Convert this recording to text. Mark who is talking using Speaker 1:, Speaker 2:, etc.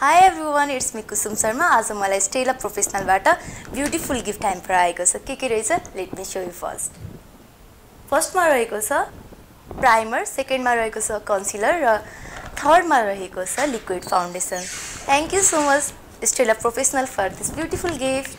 Speaker 1: hi every one it's me Kusum Sharma आज मलाई Stella प्रोफेसनलबाट ब्युटिफुल गिफ्ट ह्याम्पर आएको छ के के रहेछ let me show you first फर्स्टमा रहेको छ प्राइमर सेकेन्डमा रहेको छ कन्सिलर र थर्डमा रहेको छ liquid foundation thank you so much Stella professional for this beautiful gift